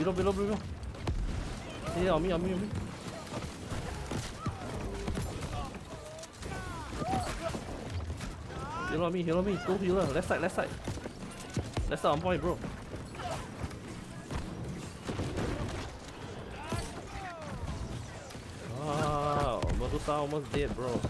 밀어 밀어 밀어 얘 어미 어미 어미 You on me, heal on me. Go healer. Left side, left side. Left side on point, bro. Ah, almost almost dead, bro.